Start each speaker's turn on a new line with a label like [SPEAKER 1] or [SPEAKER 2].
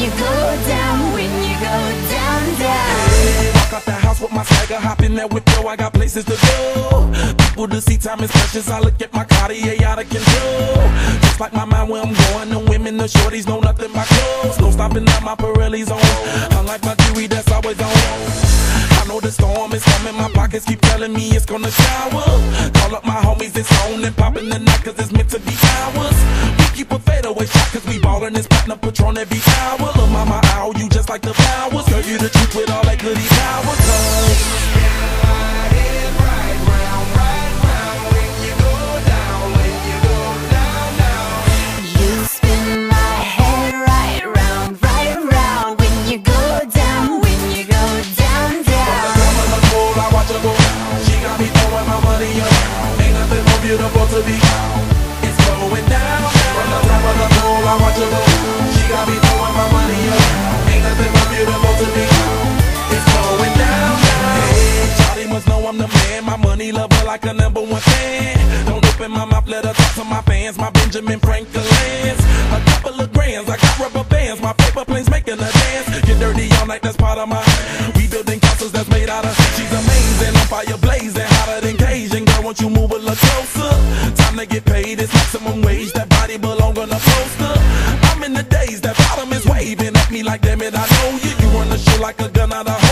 [SPEAKER 1] you go down, when you go down, down.
[SPEAKER 2] Walk out the house with my swagger, hop in that whip, yo, I got places to go. People to see time is precious, I look at my Cartier out of control. Just like my mind where I'm going, the women, the shorties know nothing but clothes. No stopping at my Pirelli's on, unlike my jewelry that's always on. Know the storm is coming, my pockets keep telling me it's gonna shower. Call up my homies, it's on and popping the night, cause it's meant to be ours. We keep a fadeaway shot, cause we ballin' this platinum patron every hour. Little mama, ow, you just like the flowers. Girl, you the truth with all I'm the man. My money lover like a number one fan. Don't open my mouth, let her talk to my fans. My Benjamin Franklin's. A couple of grands, I got rubber bands. My paper planes making a dance. Get dirty all night, that's part of my. We building castles that's made out of. She's amazing, on fire blazing, hotter than Cajun. Girl, won't you move a little closer? Time to get paid, it's maximum wage. That body belong on a poster. I'm in the days, that bottom is waving at me like, damn it, I know you. You run the show like a gun out of